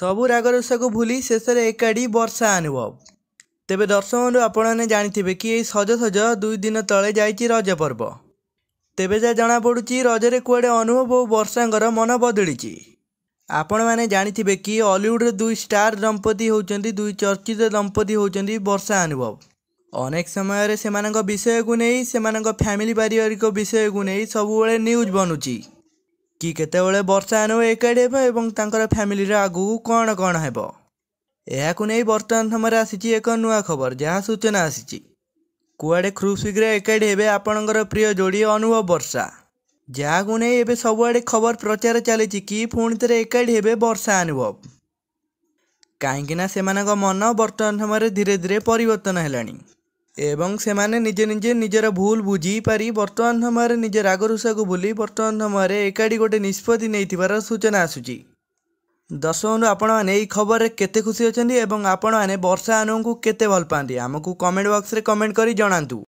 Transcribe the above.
ସବୁ ରାଗରୁଷାକୁ ଭୁଲି ଶେଷରେ ଏକାଠି ବର୍ଷା ଅନୁଭବ ତେବେ ଦର୍ଶକ ବନ୍ଧୁ ଆପଣମାନେ ଜାଣିଥିବେ କି ଏଇ ସଜ ସଜ ଦୁଇ ଦିନ ତଳେ ଯାଇଛି ରଜ ପର୍ବ। ତେବେ ଯାହା ଜଣାପଡ଼ୁଛି ରଜରେ କୁଆଡ଼େ ଅନୁଭବ ଓ ବର୍ଷାଙ୍କର ମନ ବଦଳିଛି। ଆପଣମାନେ ଜାଣିଥିବେ କି ଅଲିଉଡ଼ର ଦୁଇ ଷ୍ଟାର ଦମ୍ପତି ହେଉଛନ୍ତି ଦୁଇ ଚର୍ଚ୍ଚିତ ଦମ୍ପତି ହେଉଛନ୍ତି ବର୍ଷା ଅନୁଭବ। ଅନେକ ସମୟରେ ସେମାନଙ୍କ ବିଷୟକୁ ନେଇ ସେମାନଙ୍କ ଫ୍ୟାମିଲି ପାରିବାରିକ ବିଷୟକୁ ନେଇ ସବୁବେଳେ ନ୍ୟୁଜ୍ ବନୁଛି। କି କେତେବେଳେ ବର୍ଷା ଅନୁଭବ ଏକାଠି ହେବ ଏବଂ ତାଙ୍କର ଫ୍ୟାମିଲିର ଆଗକୁ କ'ଣ କ'ଣ ହେବ? ଏହାକୁ ନେଇ ବର୍ତ୍ତମାନ ସମୟରେ ଆସିଛି ଏକ ନୂଆ ଖବର ଯାହା ସୂଚନା ଆସିଛି। କୁଆଡ଼େ ଖୁବ୍ ଶୀଘ୍ର ଏକାଠି ହେବେ ଆପଣଙ୍କର ପ୍ରିୟ ଯୋଡ଼ି ଅନୁଭବ ବର୍ଷା। ଯାହାକୁ ନେଇ ଏବେ ସବୁଆଡ଼େ ଖବର ପ୍ରଚାର ଚାଲିଛି କି ପୁଣି ଥରେ ଏକାଠି ହେବେ ବର୍ଷା ଅନୁଭବ। କାହିଁକିନା ସେମାନଙ୍କ ମନ ବର୍ତ୍ତମାନ ସମୟରେ ଧୀରେ ଧୀରେ ପରିବର୍ତ୍ତନ ହେଲାଣି। ଏବଂ ସେମାନେ ନିଜେ ନିଜେ ନିଜର ଭୁଲ ବୁଝିପାରି ବର୍ତ୍ତମାନ ସମୟରେ ନିଜ ରାଗରୁଷାକୁ ଭୁଲି ବର୍ତ୍ତମାନ ସମୟରେ ଏକାଠି ଗୋଟେ ନିଷ୍ପତ୍ତି ନେଇଥିବାର ସୂଚନା ଆସୁଛି। ଦର୍ଶକ ଆପଣମାନେ ଏହି ଖବରରେ କେତେ ଖୁସି ଅଛନ୍ତି ଏବଂ ଆପଣମାନେ ବର୍ଷା ଅନୁଙ୍କୁ କେତେ ଭଲ ପାଆନ୍ତି? ଆମକୁ କମେଣ୍ଟ ବକ୍ସରେ କମେଣ୍ଟ କରି ଜଣାନ୍ତୁ।